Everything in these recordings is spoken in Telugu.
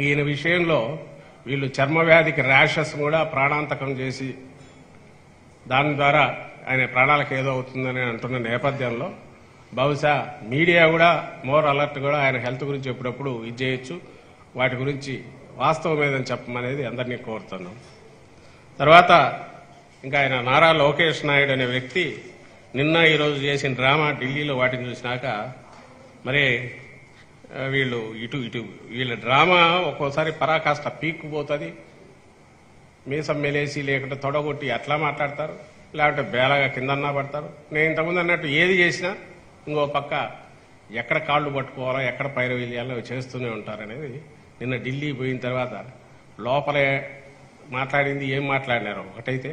ఈయన విషయంలో వీళ్ళు చర్మవ్యాధికి ర్యాషెస్ కూడా ప్రాణాంతకం చేసి దాని ద్వారా ఆయన ప్రాణాలకు ఏదో అవుతుందని అంటున్న నేపథ్యంలో బహుశా మీడియా కూడా మోర్ అలర్ట్ కూడా ఆయన హెల్త్ గురించి ఎప్పుడప్పుడు ఇది చేయొచ్చు. వాటి గురించి వాస్తవం ఏదని చెప్పమనేది అందరినీ కోరుతున్నాం. తర్వాత ఇంకా ఆయన నారా లోకేష్ నాయుడు అనే వ్యక్తి నిన్న ఈరోజు చేసిన డ్రామా ఢిల్లీలో వాటిని చూసినాక మరి వీళ్ళు ఇటు ఇటు వీళ్ళ డ్రామా ఒక్కోసారి పరాకాష్ట పీక్కుపోతుంది. మీసం మెలేసి లేకుంటే తొడగొట్టి అట్లా మాట్లాడతారు. లేకుంటే బేలగా కిందన్నా పడతారు. నేను ఇంతకుముందు అన్నట్టు ఏది చేసినా ఇంకో పక్క ఎక్కడ కాళ్ళు పట్టుకోవాలో ఎక్కడ పైరవీయాలో చేస్తూనే ఉంటారనేది నిన్న ఢిల్లీ పోయిన తర్వాత లోపలే మాట్లాడింది ఏం మాట్లాడినారు ఒకటైతే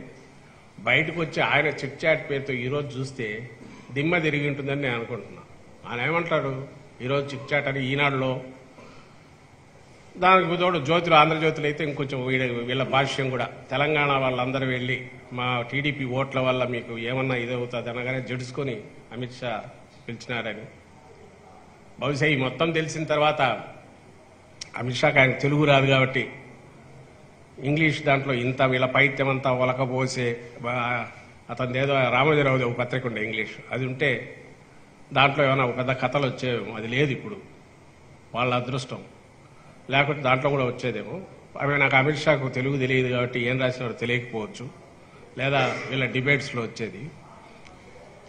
బయటకు వచ్చి ఆయన చిట్ చాట్ పేరుతో ఈరోజు చూస్తే దిమ్మ తిరిగి ఉంటుందని నేను అనుకుంటున్నాను ఆయన ఏమంటాడు? ఈరోజు చిట్చాట్ అని ఈనాడులో దానికి తోడు జ్యోతులు ఆంధ్రజ్యోతులు అయితే ఇంకొంచెం వీళ్ళ వీళ్ళ భాష్యం కూడా. తెలంగాణ వాళ్ళందరూ వెళ్ళి మా టీడీపీ ఓట్ల వల్ల మీకు ఏమన్నా ఇదవుతుంది అనగానే జడుచుకొని అమిత్ షా పిలిచినారని. బహుశా ఈ మొత్తం తెలిసిన తర్వాత అమిత్ షాకి ఆయన తెలుగు రాదు కాబట్టి ఇంగ్లీష్ దాంట్లో ఇంత వీళ్ళ పైత్యం అంతా ఒలకపోసే అతనిదేదో రామోజీరావు ఏదో ఒక పత్రిక ఉండే ఇంగ్లీష్. అది ఉంటే దాంట్లో ఏమైనా ఒక పెద్ద కథలు వచ్చేవేమో. అది లేదు ఇప్పుడు. వాళ్ళ అదృష్టం. లేకపోతే దాంట్లో కూడా వచ్చేదేమో. అవి నాకు అమిత్ షాకు తెలుగు తెలియదు కాబట్టి ఏం రాసినారో తెలియకపోవచ్చు. లేదా వీళ్ళ డిబేట్స్లో వచ్చేది.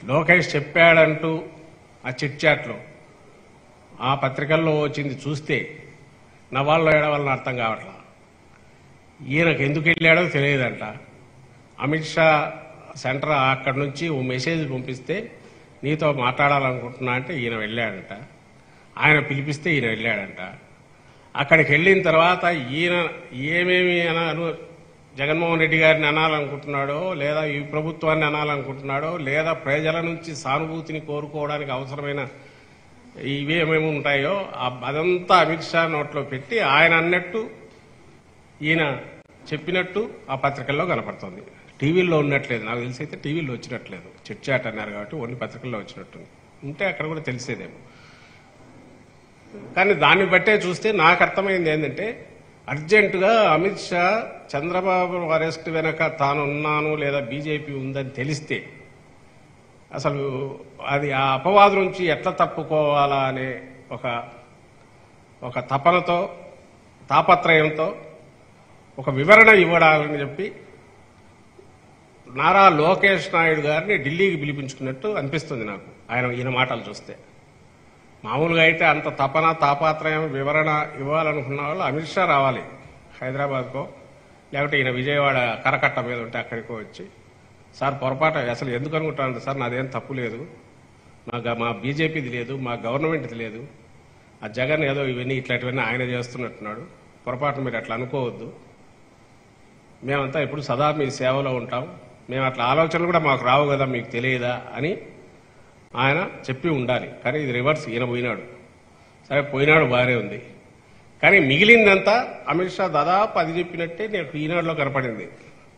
లోకేష్ చెప్పాడంటూ ఆ చిట్ చాట్లో. ఆ పత్రికల్లో వచ్చింది చూస్తే నవాళ్ళు ఏడవాలని అర్థం కావట్లా? ఈయనకు ఎందుకు వెళ్ళాడో తెలియదంట. అమిత్ షా సెంటర్ అక్కడి నుంచి ఓ మెసేజ్ పంపిస్తే నీతో మాట్లాడాలనుకుంటున్నా అంటే ఈయన వెళ్ళాడంట. ఆయన పిలిపిస్తే ఈయన వెళ్ళాడంట. అక్కడికి వెళ్ళిన తర్వాత ఈయన ఏమేమి అనాలు జగన్మోహన్ రెడ్డి గారిని అనాలనుకుంటున్నాడో లేదా ఈ ప్రభుత్వాన్ని అనాలనుకుంటున్నాడో లేదా ప్రజల నుంచి సానుభూతిని కోరుకోవడానికి అవసరమైన ఇవేమేమి ఉంటాయో అదంతా అమిత్ షా నోట్లో పెట్టి ఆయన అన్నట్టు ఈయన చెప్పినట్టు ఆ పత్రికల్లో కనపడుతుంది. టీవీల్లో ఉన్నట్లేదు. నాకు తెలిసి అయితే టీవీలో వచ్చినట్లేదు. చిట్ చాట్ అన్నారు కాబట్టి ఓన్లీ పత్రికల్లో వచ్చినట్టుంది. ఉంటే అక్కడ కూడా తెలిసేదేమో. కానీ దాన్ని బట్టే చూస్తే నాకు అర్థమైంది ఏంటంటే అర్జెంటుగా అమిత్ షా చంద్రబాబు అరెస్ట్ వెనక తాను ఉన్నాను లేదా బీజేపీ ఉందని తెలిస్తే అసలు అది ఆ అపవాదు నుంచి ఎట్లా తప్పుకోవాలా అనే ఒక ఒక తపనతో తాపత్రయంతో ఒక వివరణ ఇవ్వడాలని చెప్పి నారా లోకేష్ నాయుడు గారిని ఢిల్లీకి పిలిపించుకున్నట్టు అనిపిస్తుంది నాకు ఆయన ఈయన మాటలు చూస్తే. మామూలుగా అయితే అంత తపన తాపాత్రయం వివరణ ఇవ్వాలనుకున్న వాళ్ళు అమిత్ షా రావాలి హైదరాబాద్కో లేకపోతే ఈయన విజయవాడ కరకట్ట మీద ఉంటే అక్కడికో వచ్చి సార్ పొరపాటు అసలు ఎందుకు అనుకుంటాను సార్ నాదేం తప్పు లేదు. మా మా బీజేపీది లేదు మా గవర్నమెంట్ది లేదు. ఆ జగన్ ఏదో ఇవన్నీ ఇట్లాంటివన్నీ ఆయన చేస్తున్నట్టున్నాడు. పొరపాటు మీరు అట్లా అనుకోవద్దు. మేమంతా ఇప్పుడు సదా మీ సేవలో ఉంటాం. మేము అట్లా ఆలోచనలు కూడా మాకు రావు కదా మీకు తెలియదా అని ఆయన చెప్పి ఉండాలి. కానీ ఇది రివర్స్ ఈయన పోయినాడు. సరే పోయినాడు బాగానే ఉంది. కానీ మిగిలిందంతా అమిత్ షా దాదాపు అది చెప్పినట్టే నేను ఈనాడులో కనపడింది.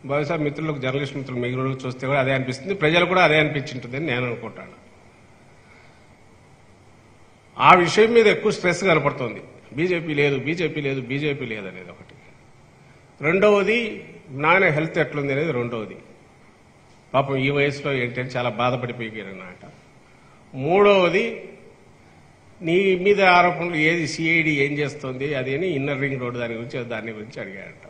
బహుశా మిత్రులకు జర్నలిస్ట్ మిత్రులు మిగిలిన చూస్తే కూడా అదే అనిపిస్తుంది. ప్రజలు కూడా అదే అనిపించింటుందని నేను అనుకుంటాను. ఆ విషయం మీద ఎక్కువ స్ట్రెస్ కనపడుతుంది. బీజేపీ లేదు బీజేపీ లేదు బీజేపీ లేదు అనేది ఒకటి. రెండవది నాయన హెల్త్ ఎట్లుంది అనేది రెండవది. పాపం ఈ వయసులో ఏంటంటే చాలా బాధపడిపోయారన్నమాట మూడవది నీ మీద ఆరోపణలు ఏది సిఐడి ఏం చేస్తుంది అది అని ఇన్నర్ రింగ్ రోడ్ దాని గురించి దాని గురించి అడిగాడట